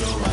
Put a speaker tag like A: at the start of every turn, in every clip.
A: so.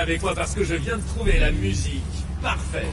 A: Avec moi parce que je viens de trouver la musique. Parfait.